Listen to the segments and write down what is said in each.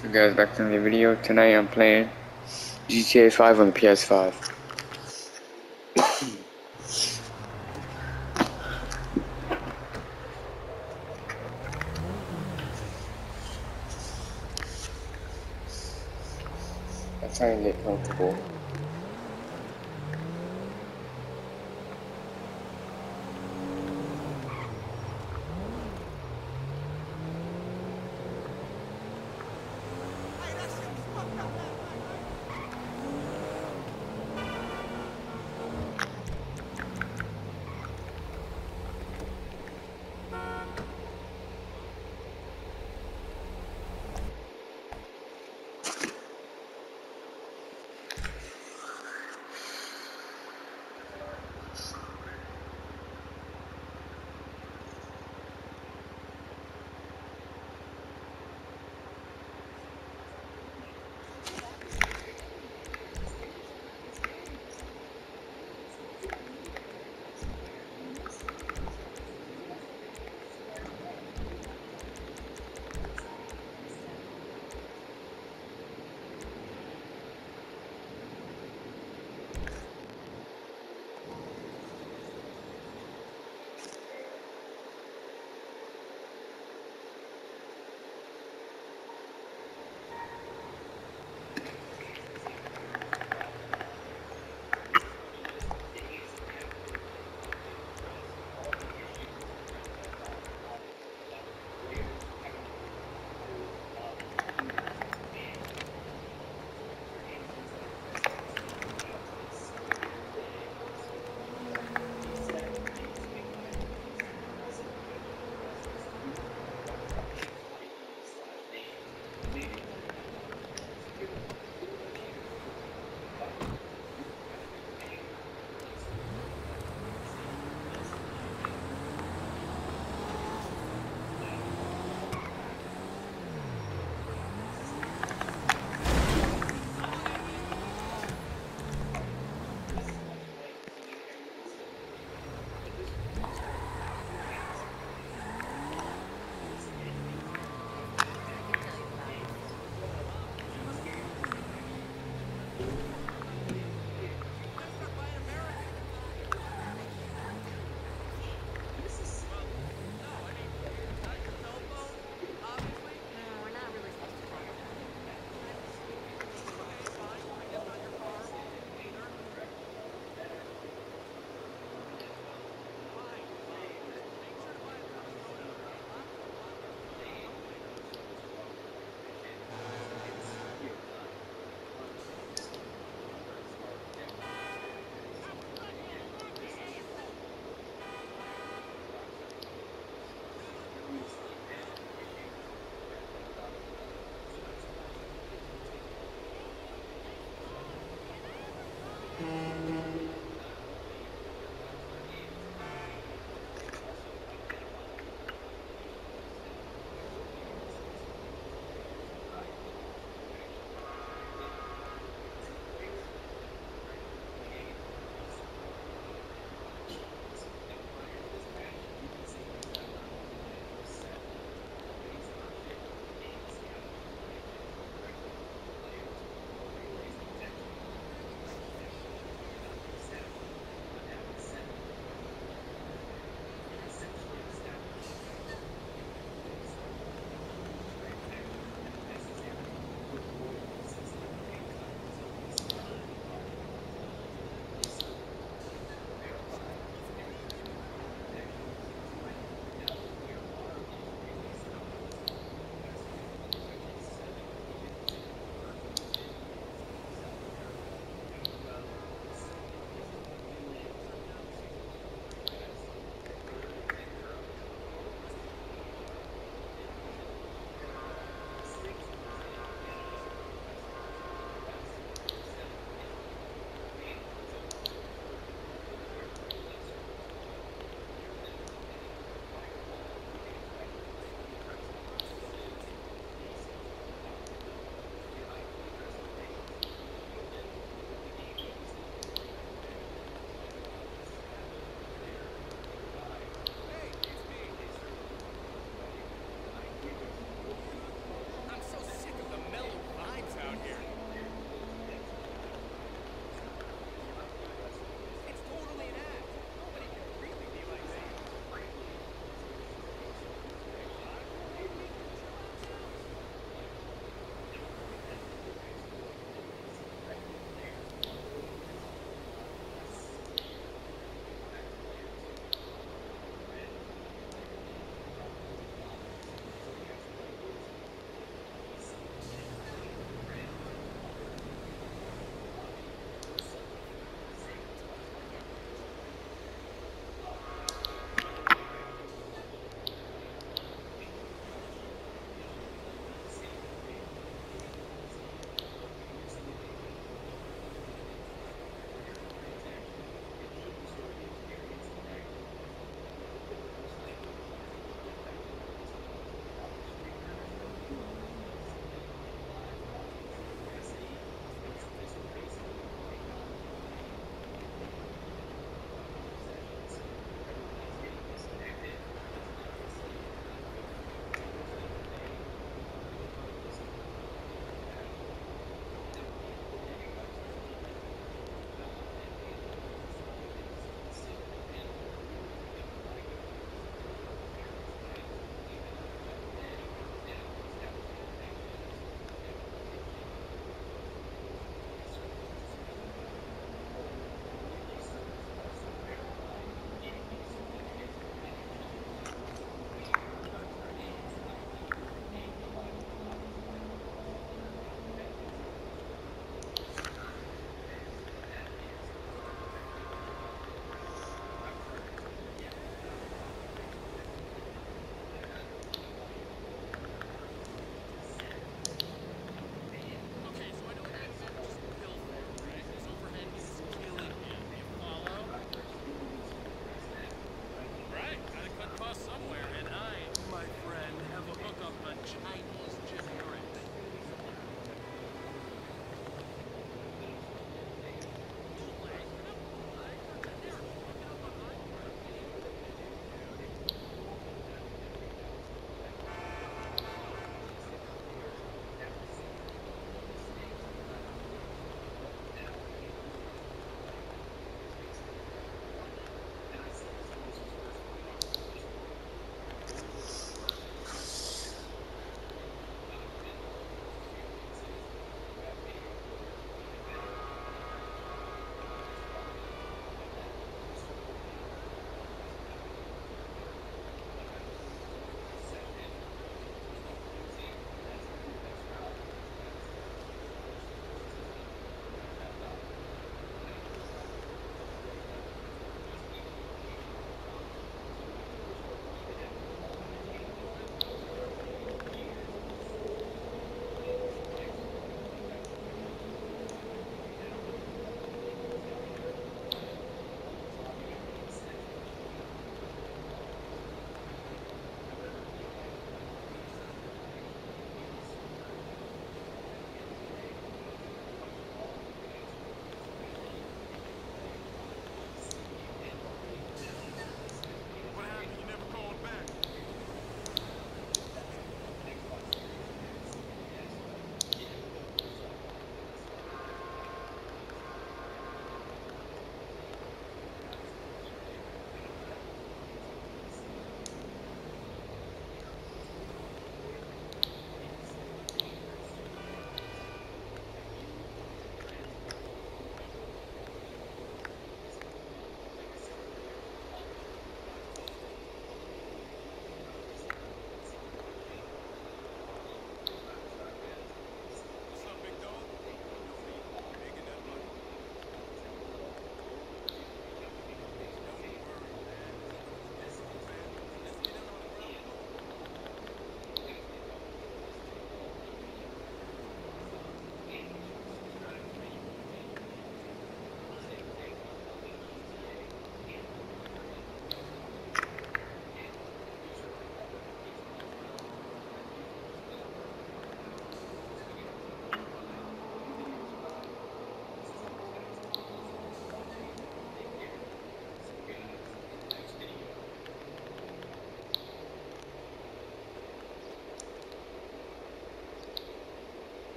So guys, back to the video. Tonight I'm playing GTA 5 on the PS5.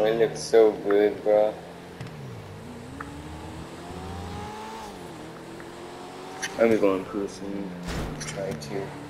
Oh, it looks so good, bro. Let me go in person. Try to.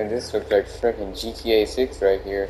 And this looks like freaking GTA 6 right here.